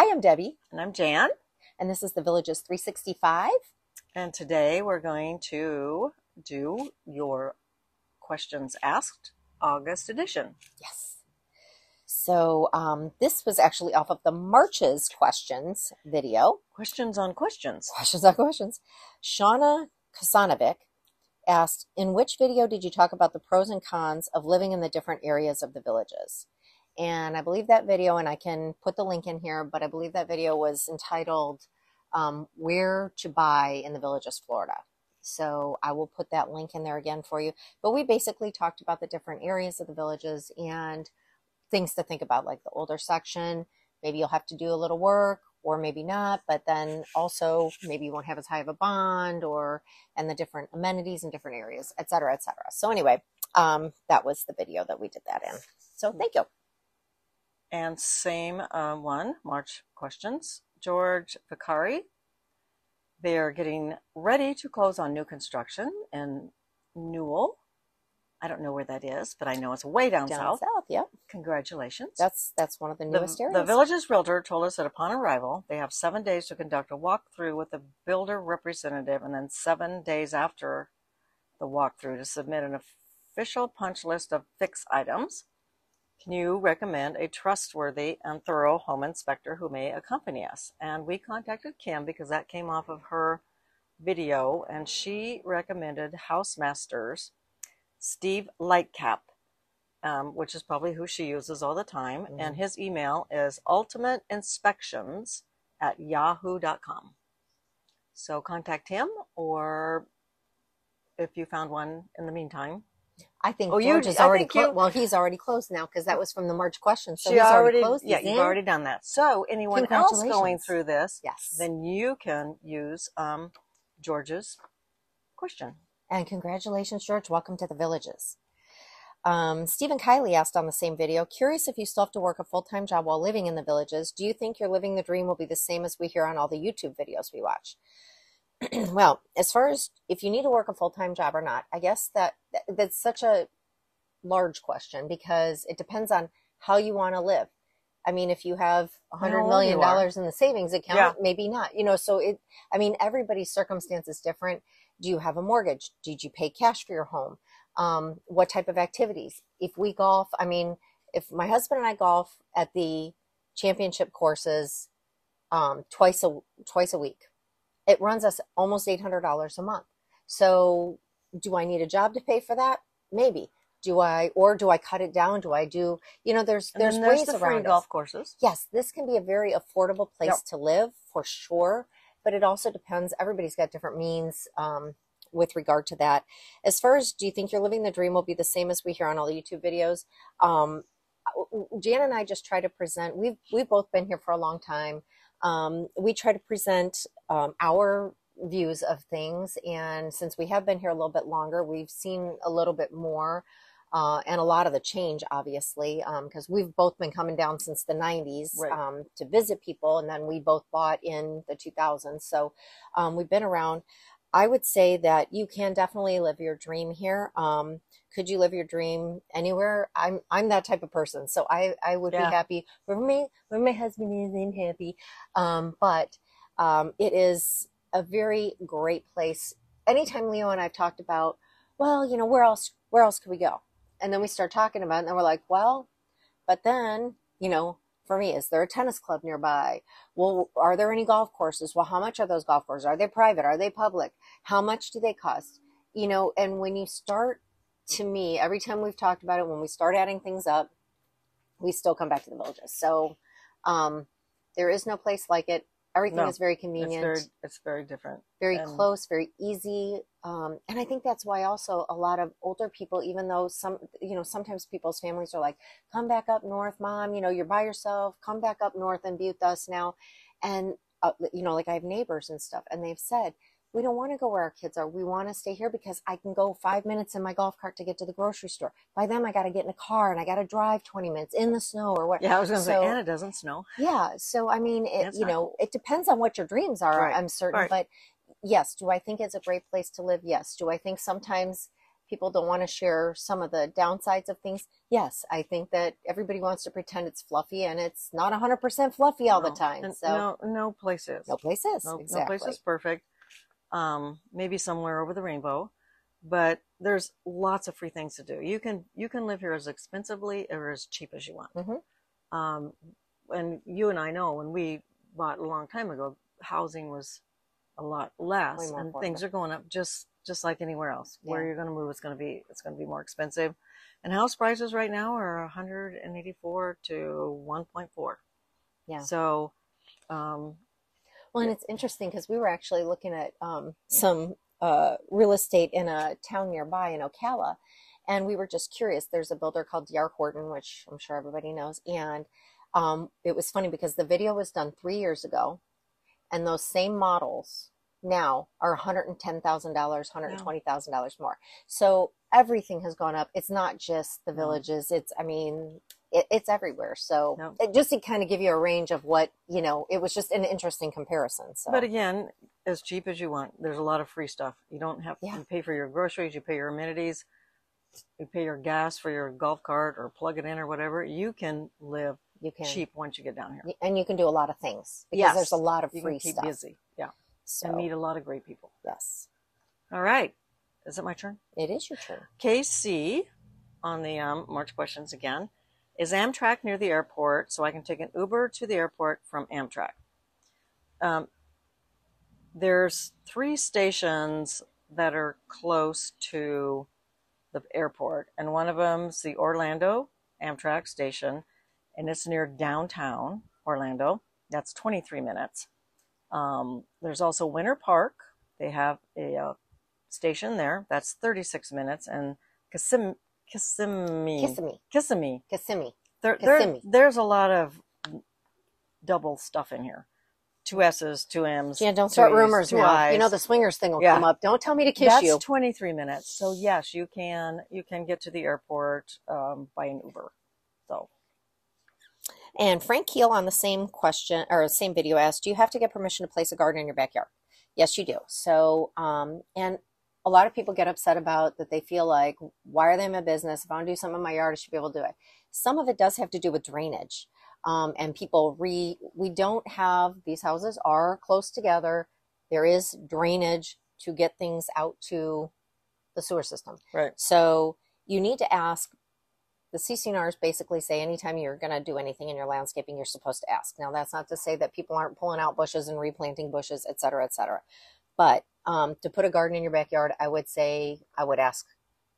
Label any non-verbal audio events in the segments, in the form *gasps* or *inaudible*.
Hi, I'm Debbie, And I'm Jan. and this is the Villages 365. And today we're going to do your questions asked August edition. Yes. So um, this was actually off of the Marches questions video. Questions on questions. Questions on questions. Shauna Kasanovic asked, in which video did you talk about the pros and cons of living in the different areas of the villages? And I believe that video, and I can put the link in here, but I believe that video was entitled um, Where to Buy in the Villages, Florida. So I will put that link in there again for you. But we basically talked about the different areas of the villages and things to think about, like the older section. Maybe you'll have to do a little work or maybe not, but then also maybe you won't have as high of a bond or and the different amenities in different areas, et cetera, et cetera. So anyway, um, that was the video that we did that in. So thank you. And same uh, one, March questions. George Vicari. They are getting ready to close on new construction in Newell. I don't know where that is, but I know it's way down, Down south. south, yep. Congratulations. That's that's one of the The, newest areas. the village's realtor told us that upon arrival, they have seven days to conduct a walkthrough with the builder representative, and then seven days after the walkthrough to submit an official punch list of fix items. Can you recommend a trustworthy and thorough home inspector who may accompany us? And we contacted Kim because that came off of her video, and she recommended Housemasters Steve Lightcap um, which is probably who she uses all the time. Mhm. And his email is ultimateinspections at yahoo.com. So contact him, or if you found one in the meantime, I think Oh, you- George is already closed. Well, he's already closed now because that was from the March question. So she he's already, closed. yeah, He's you've already done that. So anyone else going through this, Yes. then you can use um, George's question. And congratulations, George. Welcome to the villages. Um, Stephen Kiley asked on the same video, curious if you still have to work a full-time job while living in the villages. Do you think your living the dream will be the same as we hear on all the YouTube videos we watch? *clears throat* well, as far as if you need to work a full-time job or not, I guess that that- that's such a large question because it depends on how you want to live. I mean, if you have a hundred million dollars in the savings account, Yeah. maybe not. You know, so it. I mean, everybody's circumstance is different. Do you have a mortgage? Did you pay cash for your home? Um, what type of activities? If we golf, I mean, if my husband and I golf at the championship courses um, twice a twice a week, it runs us almost eight hundred dollars a month. So, do I need a job to pay for that? Maybe. Do I, or do I cut it down? Do I do? You know, there's And there's, ways the around golf it. courses. Yes, this can be a very affordable place Yep. to live for sure, but it also depends. Everybody's got different means um, with regard to that. As far as do you think you're living the dream will be the same as we hear on all the YouTube videos? Um, Jan and I just try to present. We've we've both been here for a long time. Um, we try to present um, our views of things, and since we have been here a little bit longer, we've seen a little bit more. Uh, and a lot of the change, obviously, because we've both been coming down since the 90s Right. um, to visit people, and then we both bought in the 2000s. So um, we've been around. I would say that you can definitely live your dream here. Um, could you live your dream anywhere? I'm I'm that type of person, so I I would Yeah. be happy where my where my husband is. I'm happy, um, but um, it is a very great place. Anytime Leo and I've talked about, well, you know, where else where else could we go? And then we start talking about it, and then we're like, well, but then you know, for me, is there a tennis club nearby? Well, are there any golf courses? Well, how much are those golf courses? Are they private? Are they public? How much do they cost? You know, and when you start, to me, every time we've talked about it, when we start adding things up, we still come back to the villages. So um, there is no place like it. Everything No, is very It's convenient very, it's very different. very And- close, very easy. Um, and I think that's why also a lot of older people, even though some, you know, sometimes people's families are like, come back up north, mom, you know, you're by yourself, come back up north and be with us now. And, uh, you know, like I have neighbors and stuff, and they've said, we don't want to go where our kids are. We want to stay here because I can go five minutes in my golf cart to get to the grocery store. By then, I got to get in a car and I got to drive 20 minutes in the snow or what. Yeah, I was going to So- say, and it doesn't snow. Yeah. So, I mean, it, That's you not know, it depends on what your dreams are, Right, I'm certain. right. But yes, do I think it's a great place to live? Yes. Do I think sometimes people don't want to share some of the downsides of things. Yes, I think that everybody wants to pretend it's fluffy and it's not 100% fluffy all the time. and So no, no place is. no place is. No, exactly. no place is perfect. Um, maybe somewhere over the rainbow, but there's lots of free things to do. You can you can live here as expensively or as cheap as you want. Mhm. Um, and you and I know when we bought a long time ago, housing was a lot less, and things are going up just just like anywhere else. Where you're going to move, it's going to be it's going to be more expensive. And house prices right now are 184 to 1.4. Yeah. So, um, Well, and it's interesting because we were actually looking at um, some uh, real estate in a town nearby in Ocala, and we were just curious. There's a builder called D.R. Horton, which I'm sure everybody knows, and um, it was funny because the video was done three years ago, and those same models now are $110,000, $120,000 more. So everything has gone up. It's not just the mm. villages. It's, I mean, it, it's everywhere. So No. it, just to kind of give you a range of what, you know, it was just an interesting comparison. So, But again, as cheap as you want. There's a lot of free stuff. You don't have Yeah. you pay for your groceries, you pay your amenities, you pay your gas for your golf cart or plug it in or whatever. You can live you can. cheap once you get down here. And you can do a lot of things because Yes. there's a lot of You free can keep stuff. busy. Yeah. So, And meet a lot of great people. yes, All right. Is it my turn? it is your turn. KC on the um, March questions again. Is Amtrak near the airport so I can take an Uber to the airport from Amtrak? Um, there's three stations that are close to the airport, and one of them's the Orlando Amtrak station, and it's near downtown Orlando. That's 23 minutes. Um, there's also Winter Park. They have a uh, station there. That's 36 minutes. And Kissimmee, Kissimmee, Kissimmee, Kissimmee. Kissimmee. There, there- Kissimmee. there's a lot of double stuff in here. Two S's, two M's. Jan, don't start E's, rumors now. I's. You know the swingers thing will Yeah. come up. Don't tell me to kiss That's you. 23 minutes. So yes, you can you can get to the airport um, by an Uber. So And Frank Keel on the same question or same video asked, "Do you have to get permission to place a garden in your backyard?" Yes, you do. So, um, and a lot of people get upset about that. They feel like, "Why are they in my business? If I want to do something in my yard, I should be able to do it." Some of it does have to do with drainage, um, and people re. We don't have these houses are close together. There is drainage to get things out to the sewer system. right. So you need to ask. The CC&Rs basically say anytime you're going to do anything in your landscaping, you're supposed to ask. Now, that's not to say that people aren't pulling out bushes and replanting bushes, et cetera, et cetera. But um, to put a garden in your backyard, I would say I would ask.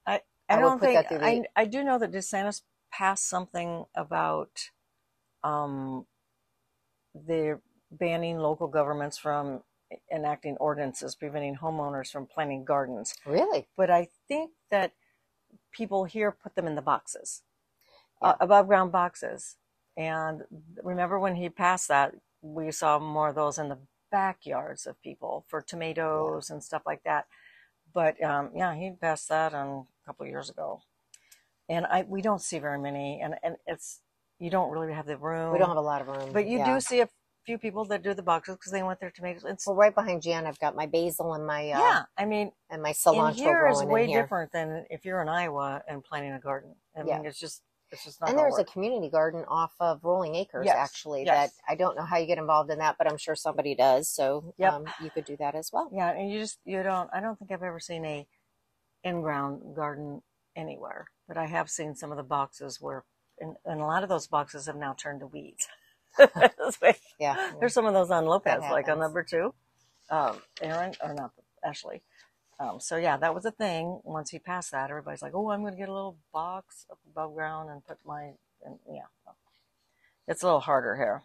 I I would don't think the- I, I do know that DeSantis passed something about um they're banning local governments from enacting ordinances preventing homeowners from planting gardens. Really? But I think that people here put them in the boxes, Yeah. uh, above ground boxes. And remember when he passed that, we saw more of those in the backyards of people for tomatoes and stuff like that. But um, yeah, he passed that um, a couple of years ago, and I we don't see very many, and and it's you don't really have the room. We don't have a lot of room. but you yeah. do see a few people that do the boxes because they want their tomatoes. It's, Well, right behind Jan, I've got my basil and my uh, yeah, I mean, and my cilantro. in here is way different than if you're in Iowa and planting a garden. I Yeah. mean, it's just it's just not. And there's a community garden off of Rolling Acres, Yes, actually. yes. That I don't know how you get involved in that, but I'm sure somebody does. So Yep. um, you could do that as well. yeah, and you just you don't. I don't think I've ever seen a in-ground garden anywhere, but I have seen some of the boxes where, and, and a lot of those boxes have now turned to weeds. *laughs* Yeah. There's some of those on Lopez, like on number two. Um, Aaron, or not Ashley. Um, so yeah, that was a thing. Once he passed that, everybody's like, "Oh, I'm going to get a little box up above ground and put my." And yeah, it's a little harder here.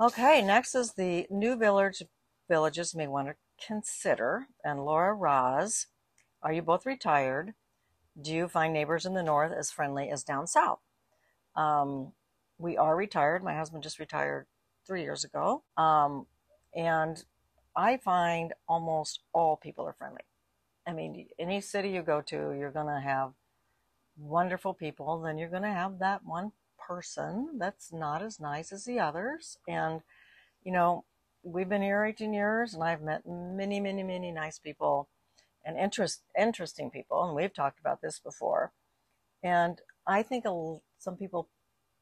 Okay, next is the new village villages may want to consider. And Laura Roz, are you both retired? Do you find neighbors in the north as friendly as down south? Um, we are retired. My husband just retired three years ago. Um, and I find almost all people are friendly. I mean, any city you go to, you're going to have wonderful people. Then you're going to have that one person that's not as nice as the others. And, you know, we've been here 18 years and I've met many, many, many nice people. and interest interesting people, and we've talked about this before. And I think some people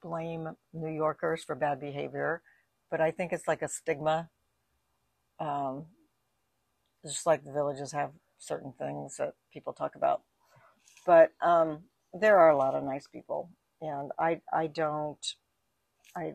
blame New Yorkers for bad behavior, but I think it's like a stigma. Um, just like the villages have certain things that people talk about, but um, there are a lot of nice people, and I I don't I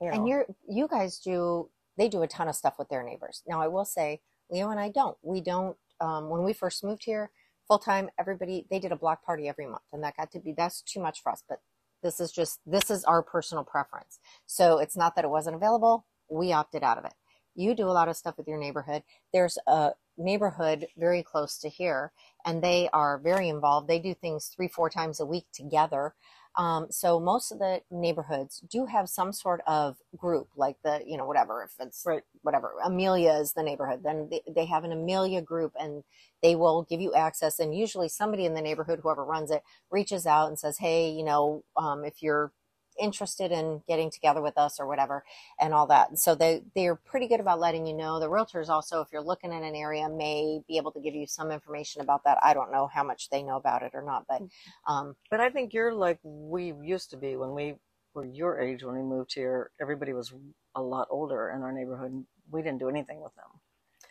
you know And you're you guys do they do a ton of stuff with their neighbors. Now I will say Leo and I don't. We don't um, when we first moved here full time everybody they did a block party every month and that got to be that's too much for us but this is just this is our personal preference so it's not that it wasn't available we opted out of it you do a lot of stuff with your neighborhood there's a neighborhood very close to here and they are very involved they do things three four times a week together um, so most of the neighborhoods do have some sort of group, like the, you know, whatever, if it's Right. whatever, Amelia is the neighborhood, then they, they have an Amelia group and they will give you access. And usually somebody in the neighborhood, whoever runs it, reaches out and says, Hey, you know, um, if you're interested in getting together with us or whatever and all that. And so they, they're pretty good about letting you know. The realtors also, if you're looking in an area, may be able to give you some information about that. I don't know how much they know about it or not, but, um, But I think you're like we used to be when we were your age when we moved here. Everybody was a lot older in our neighborhood. and We didn't do anything with them.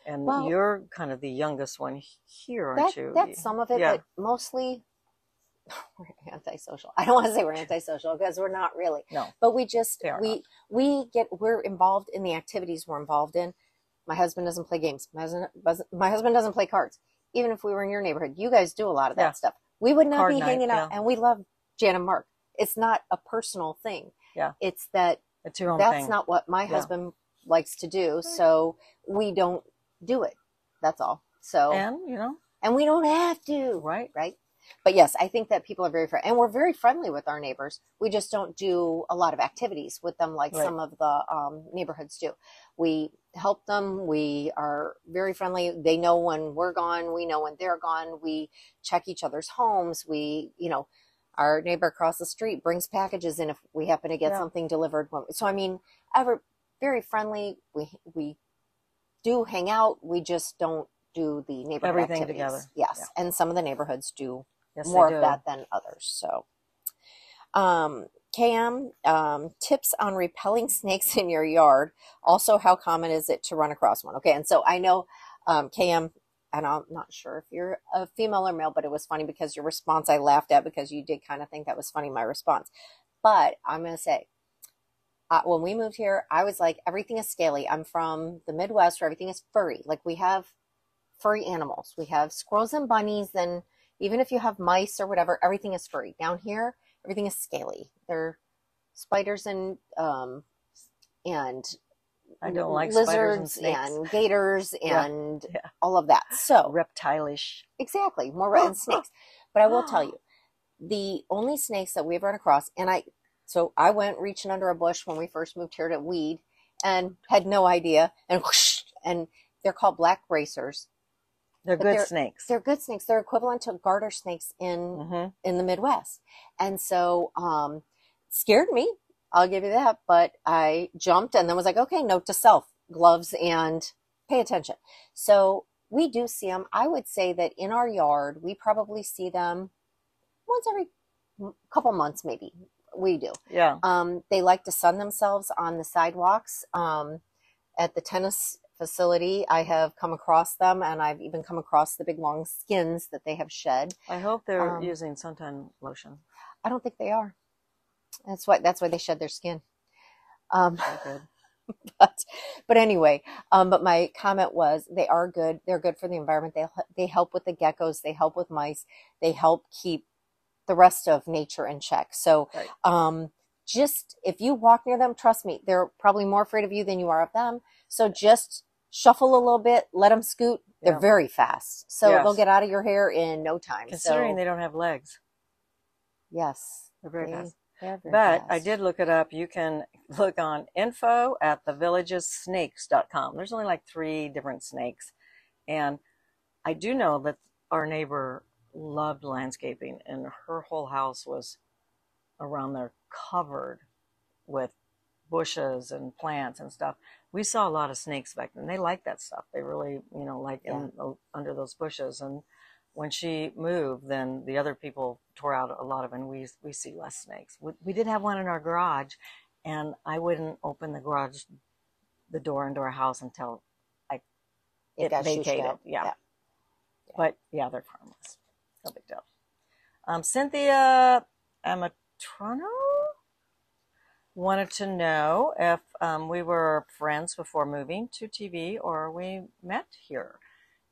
And Well- you're kind of the youngest one here, aren't that, you? That's some of it, Yeah. but mostly we're antisocial. I don't want to say we're antisocial because we're not really. No. But we just we not. we get we're involved in the activities we're involved in. My husband doesn't play games. My husband doesn't, my husband doesn't play cards. Even if we were in your neighborhood, you guys do a lot of that Yeah. stuff. We would not Card be night, hanging out, yeah. and we love Jan and Mark. It's not a personal thing. Yeah. It's that It's your own that's thing. not what my Yeah. husband likes to do, so we don't do it. That's all. So and you know, and we don't have to right? right but yes i think that people are very friendly and we're very friendly with our neighbors. We just don't do a lot of activities with them like Right. some of the um, neighborhoods do. We help them. We are very friendly. They know when we're gone. We know when they're gone. We check each other's homes. We you know our neighbor across the street brings packages in if we happen to get Yeah. something delivered. So i mean ever very friendly. We we do hang out. We just don't do the neighborhood Everything activities. together. yes. Yeah. and some of the neighborhoods do Yes, more of that than others. So, um, KM, um, tips on repelling snakes in your yard. Also, how common is it to run across one? Okay, and so I know, um, KM, and I'm not sure if you're a female or male, but it was funny because your response I laughed at because you did kind of think that was funny, my response. But I'm going to say, uh, when we moved here, I was like, everything is scaly. I'm from the Midwest where everything is furry. Like we have furry animals. We have squirrels and bunnies, and even if you have mice or whatever, everything is furry. Down here, everything is scaly. They're spiders and um, and I don't like spiders and lizards snakes. and gators *laughs* and Yeah. all of that. So Reptilish. exactly more and *laughs* snakes. But I will tell *gasps* you, the only snakes that we've run across, and I so I went reaching under a bush when we first moved here to weed and had no idea, and whoosh, and they're called black racers. They're good they're- snakes. They're good snakes. They're equivalent to garter snakes in hmm in the Midwest. And so um scared me. I'll give you that, but I jumped and then was like, okay, note to self, gloves and pay attention. So we do see them. I would say that in our yard, we probably see them once every couple months maybe. We do. Yeah. Um, they like to sun themselves on the sidewalks. Um, at the tennis facility, I have come across them, and I've even come across the big long skins that they have shed. I hope they're Um, using suntan lotion. I don't think they are. That's why that's why they shed their skin. Um, good. *laughs* but but anyway, um, but my comment was they are good. They're good for the environment. They they help with the geckos. They help with mice. They help keep the rest of nature in check. So, Right. um, just if you walk near them, trust me, they're probably more afraid of you than you are of them. So just shuffle a little bit, let them scoot. They're Yeah. very fast, so Yes. they'll get out of your hair in no time. Considering so they don't have legs, yes, they're very they- fast. very But I did look it up. You can look on info at thevillagesnakes.com. There's only like three different snakes. And I do know that our neighbor loved landscaping, and her whole house was around there covered with bushes and plants and stuff. We saw a lot of snakes back then. They like that stuff. They really, you know, like in, under those bushes. And when she moved, then the other people tore out a lot of, and we we see less snakes. We, we did have one in our garage, and I wouldn't open the garage, the door into our house until I It it, got vacated. out. Yeah. Yeah. but yeah, they're harmless. No big deal. Um, Cynthia Amatrono wanted to know if um, we were friends before moving to TV or we met here.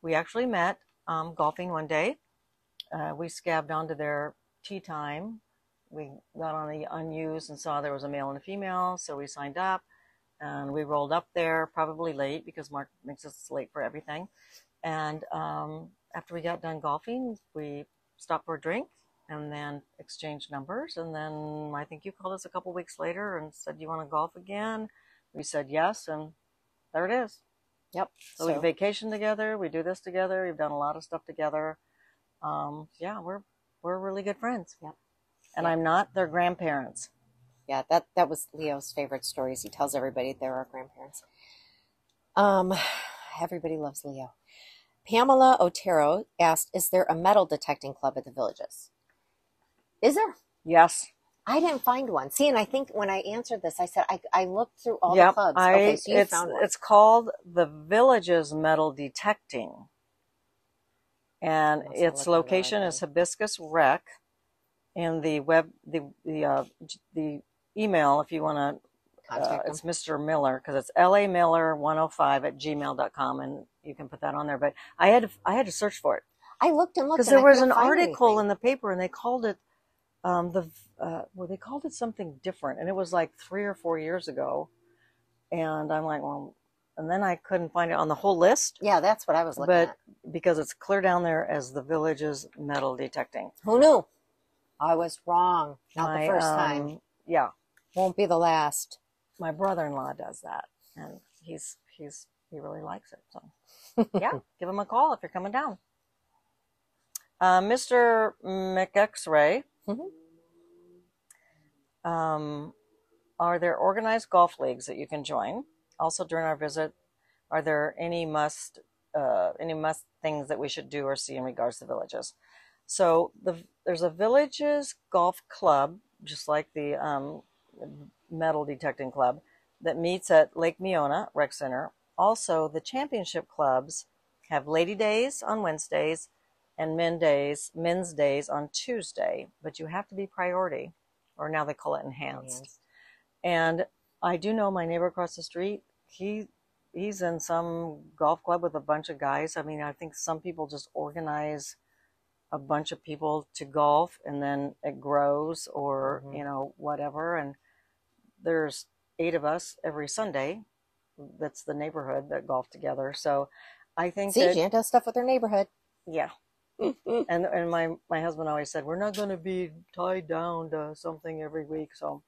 We actually met um, golfing one day. Uh, we scabbed onto their tea time. We got on the unused and saw there was a male and a female, so we signed up and we rolled up there probably late because Mark makes us late for everything. And um, after we got done golfing, we stopped for a drink and then exchanged numbers. And then I think you called us a couple weeks later and said, You want to golf again? We said yes, and there it is. Yep. So, we vacation together. We do this together. We've done a lot of stuff together. Um, yeah, we're we're really good friends. Yep. And Yep. I'm not their grandparents. yeah, that that was Leo's favorite stories. He tells everybody they're our grandparents. Um, everybody loves Leo. Pamela Otero asked, "Is there a metal detecting club at the villages?" Is there? Yes. I didn't find one. See, and I think when I answered this, I said I, I looked through all yep. the clubs. I, okay, so you it's found one. it's called the Villages Metal Detecting, and its location is Hibiscus Rec. And the web the the uh, the email if you want to uh, it's Mr. Miller because it's lamiller105 at gmail.com and you can put that on there. But I had to, I had to search for it I looked and looked because there was an article anything. in the paper and they called it um, the uh, well they called it something different and it was like three or four years ago. And I'm like, well, and then I couldn't find it on the whole list Yeah, that's what I was looking but at. because it's clear down there as the village's metal detecting. Who knew? I was wrong. Not My, the first um, time. Yeah, Won't be the last. my brother-in-law does that and he's he's he really likes it so *laughs* yeah give him a call if you're coming down uh, mr mcx-ray Mhm. um, are there organized golf leagues that you can join also during our visit are there any must uh, any must things that we should do or see in regards to villages so the there's a villages golf club just like the um, metal detecting club that meets at Lake Miona Rec Center. Also, the championship clubs have lady days on Wednesdays and men days, men's days on Tuesday, but you have to be priority, or now they call it enhanced. And I do know my neighbor across the street. He he's in some golf club with a bunch of guys. I mean, I think some people just organize a bunch of people to golf, and then it grows, or Mhm. you know whatever. And there's eight of us every Sunday. That's the neighborhood that golf together. So I think See, that Jan does stuff with her neighborhood. yeah. *laughs* And and my my husband always said we're not going to be tied down to something every week. So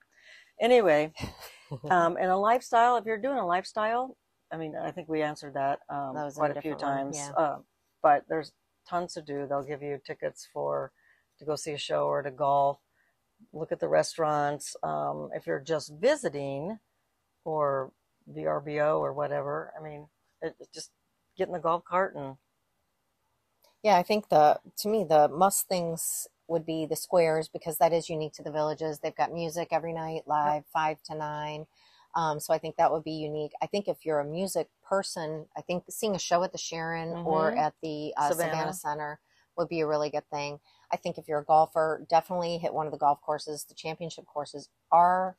anyway, *laughs* um, and a lifestyle. If you're doing a lifestyle, I mean, I think we answered that, um, That was a quite a few times. yeah. Uh, but there's tons to do. They'll give you tickets for to go see a show or to golf. Look at the restaurants. Um, if you're just visiting, or VRBO or whatever, I mean, it, it just get in the golf cart and Yeah, I think the to me the must things would be the squares because that is unique to the villages. They've got music every night live, five to nine. Um, so I think that would be unique. I think if you're a music person, I think seeing a show at the Sharon or Mhm. at the uh, Savannah. Savannah. Center would be a really good thing. I think if you're a golfer, definitely hit one of the golf courses. The championship courses are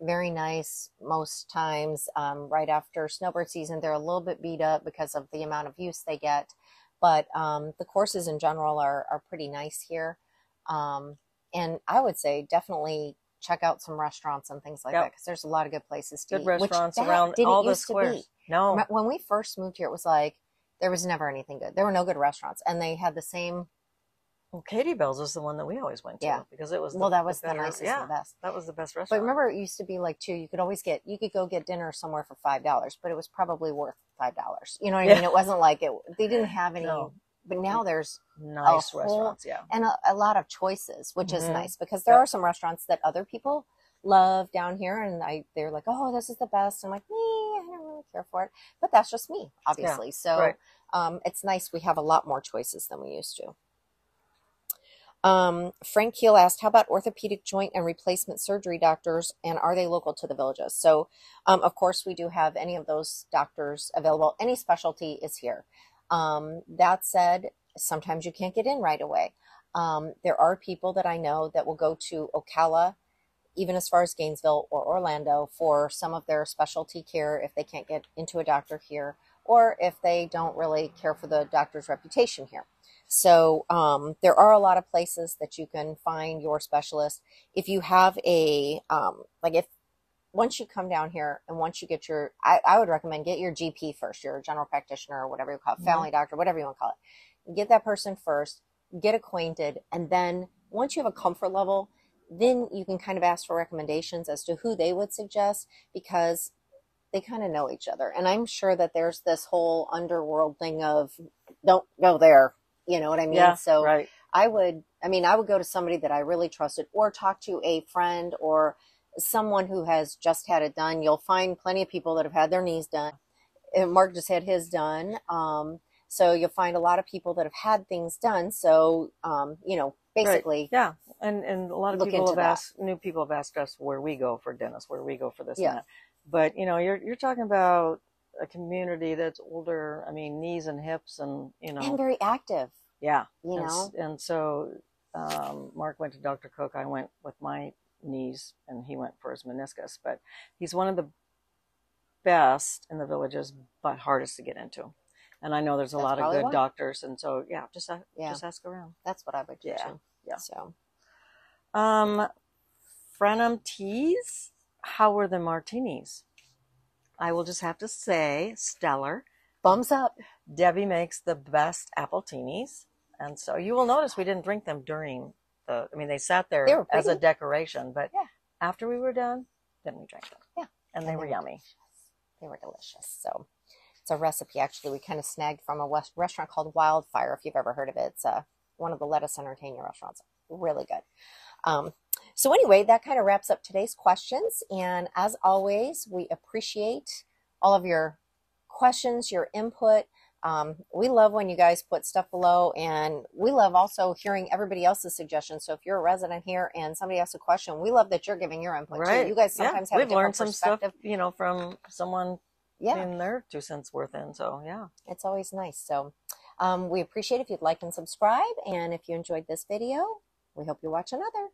very nice most times. Um, right after snowbird season, they're a little bit beat up because of the amount of use they get but um, the courses in general are, are pretty nice here. Um, and I would say definitely check out some restaurants and things like Yep. that because there's a lot of good places to good eat. restaurants around all the used to be. squares. No, When we first moved here, it was like there was never anything good. There were no good restaurants, and they had the same. Well, Katie Belle's is the one that we always went to. Yeah. because it was Well, that was the, better- nicest Yeah, the best. that was the best restaurant. But remember, it used to be like too. You could always get you could go get dinner somewhere for five dollars, but it was probably worth five dollars. You know what I mean? It wasn't like it. They didn't *laughs* have any. No. But now there's nice whole- restaurants. Yeah, and a, a lot of choices, which is Mhm. nice because there are some restaurants that other people love down here, and I they're like, oh, this is the best. I'm like, me, I don't really care for it, but that's just me, obviously. so right. um, it's nice we have a lot more choices than we used to. Um, Frank Keel asked, how about orthopedic joint and replacement surgery doctors, and are they local to the villages? So, um, of course, we do have any of those doctors available. Any specialty is here. Um, that said, sometimes you can't get in right away. Um, there are people that I know that will go to Ocala, even as far as Gainesville or Orlando, for some of their specialty care if they can't get into a doctor here, or if they don't really care for the doctor's reputation here. So um, there are a lot of places that you can find your specialist. If you have a um, like if once you come down here and once you get your, I, I would recommend get your GP first, your general practitioner or whatever you call it, Mhm. family doctor, whatever you want to call it. Get that person first, get acquainted, and then once you have a comfort level, then you can kind of ask for recommendations as to who they would suggest because they kind of know each other. And I'm sure that there's this whole underworld thing of don't go there. You know what I mean? yeah, so right. I would, I mean, I would go to somebody that I really trusted or talk to a friend or someone who has just had it done. You'll find plenty of people that have had their knees done. And Mark just had his done. Um, so you'll find a lot of people that have had things done. So, um, you know, basically, Yeah, and and a lot of people have that. asked, new people have asked us where we go for dentists, where we go for this Yeah. and that. But you know, you're you're talking about a community that's older. I mean, knees and hips, and you know, and very active, yeah, you and, know. and so um, Mark went to Dr. Cook. I went with my knees, and he went for his meniscus. But he's one of the best in the villages, but hardest to get into. And I know there's a That's lot of good why. doctors, and so yeah, just a- Yeah. just ask around. That's what I would do Yeah, too. yeah. So Um, Frenum teas. How were the martinis? I will just have to say, stellar. thumbs up. Debbie makes the best appletinis, and so you will notice we didn't drink them during the. I mean, they sat there They as a decoration, but Yeah. after we were done, then we drank them. Yeah. and they were yummy. delicious. They were delicious. So it's a recipe actually we kind of snagged from a west- restaurant called Wildfire. If you've ever heard of it, it's uh, one of the Lettuce Entertain You restaurants. Really good. Um, so anyway, that kind of wraps up today's questions. And as always, we appreciate all of your questions, your input. Um, we love when you guys put stuff below, and we love also hearing everybody else's suggestions. So if you're a resident here and somebody asks a question, we love that you're giving your input Right? too. You guys Yeah. sometimes have a We've different learned some stuff, you know, from someone Yeah, in their two cents worth in. So yeah. it's always nice. So um, we appreciate if you'd like and subscribe. And if you enjoyed this video, we hope you watch another.